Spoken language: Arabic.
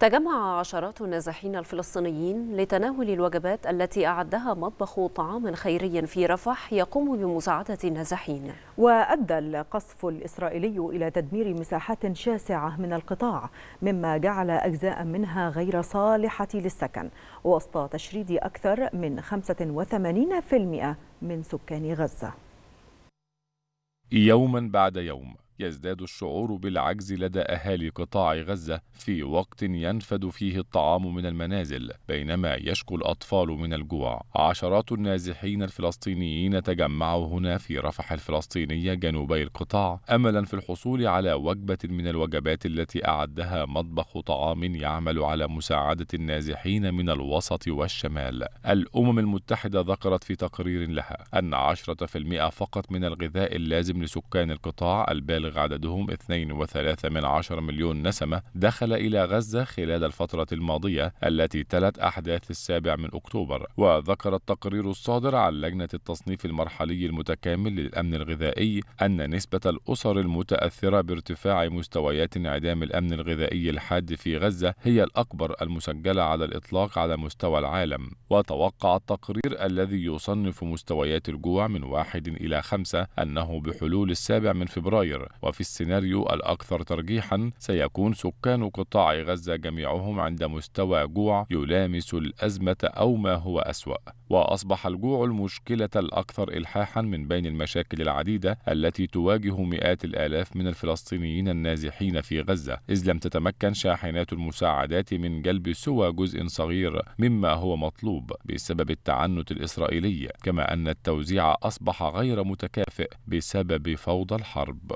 تجمع عشرات النازحين الفلسطينيين لتناول الوجبات التي أعدها مطبخ طعام خيري في رفح يقوم بمساعدة النازحين. وأدى القصف الإسرائيلي إلى تدمير مساحات شاسعة من القطاع مما جعل أجزاء منها غير صالحة للسكن. وسط تشريد أكثر من 85% من سكان غزة. يوما بعد يوم يزداد الشعور بالعجز لدى أهالي قطاع غزة في وقت ينفد فيه الطعام من المنازل بينما يشكو الأطفال من الجوع. عشرات النازحين الفلسطينيين تجمعوا هنا في رفح الفلسطينية جنوبي القطاع أملا في الحصول على وجبة من الوجبات التي أعدها مطبخ طعام يعمل على مساعدة النازحين من الوسط والشمال. الأمم المتحدة ذكرت في تقرير لها أن 10% فقط من الغذاء اللازم لسكان القطاع البالغ يبلغ عددهم 2.3 من عشر مليون نسمة دخل إلى غزة خلال الفترة الماضية التي تلت أحداث السابع من أكتوبر. وذكر التقرير الصادر عن لجنة التصنيف المرحلي المتكامل للأمن الغذائي أن نسبة الأسر المتأثرة بارتفاع مستويات انعدام الأمن الغذائي الحاد في غزة هي الأكبر المسجلة على الإطلاق على مستوى العالم. وتوقع التقرير الذي يصنف مستويات الجوع من واحد إلى خمسة أنه بحلول السابع من فبراير. وفي السيناريو الأكثر ترجيحا سيكون سكان قطاع غزة جميعهم عند مستوى جوع يلامس الأزمة أو ما هو أسوأ. وأصبح الجوع المشكلة الأكثر إلحاحا من بين المشاكل العديدة التي تواجه مئات الآلاف من الفلسطينيين النازحين في غزة. إذ لم تتمكن شاحنات المساعدات من جلب سوى جزء صغير مما هو مطلوب بسبب التعنت الإسرائيلي كما أن التوزيع أصبح غير متكافئ بسبب فوضى الحرب.